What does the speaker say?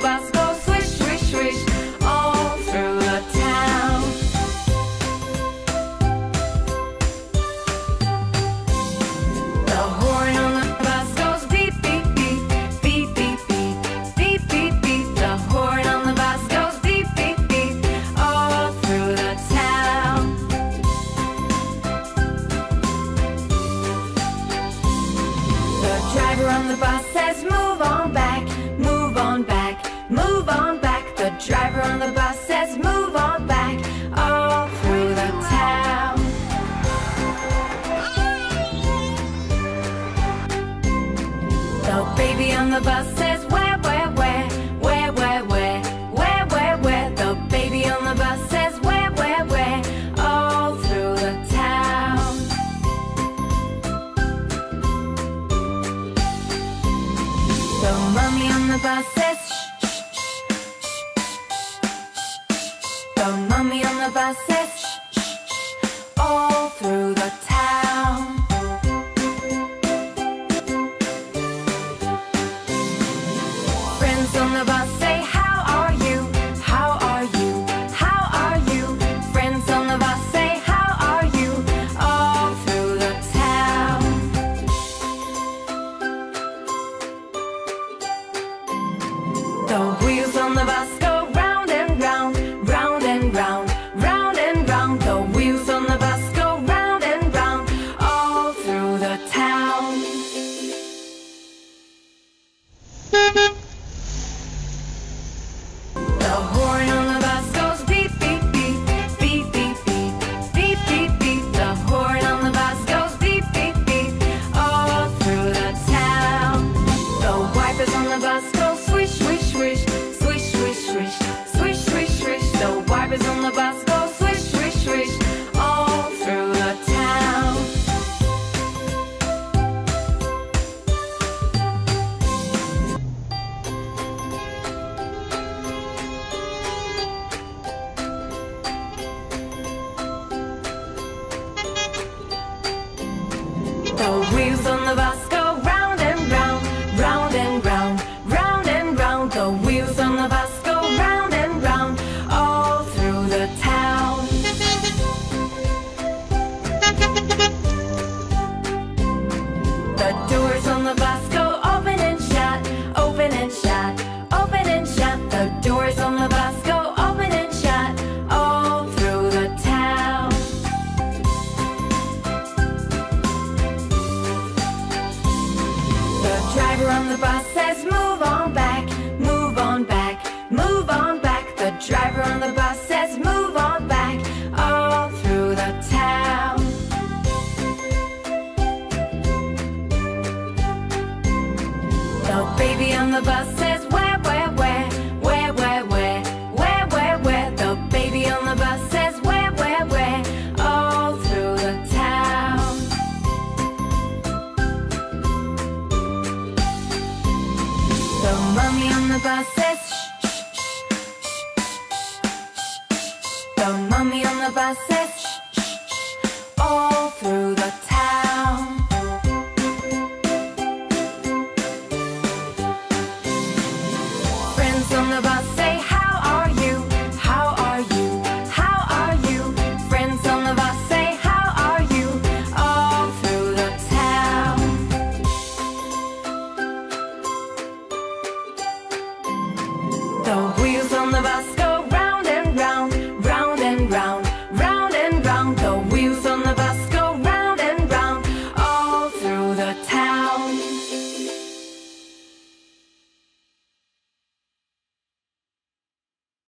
bus go swish, swish, swish all through the town. The horn on the bus goes beep, beep, beep, beep, beep, beep, beep, beep, beep. The horn on the bus goes beep, beep, beep all through the town. The driver on the bus says move on back. the bus says where, where, where, where, where, where, where, where, where. The baby on the bus says where, where, where, all through the town. The mummy on the bus says shh, shh, shh, shh, shh, shh, shh. The mummy on the bus says. The wheels on the bus. baby on the bus says where, where, where, where, where, where, where, where, where. The baby on the bus says where, where, where, all through the town. The mummy on the bus says shh, shh, shh, shh, shh, shh. The mummy on the bus says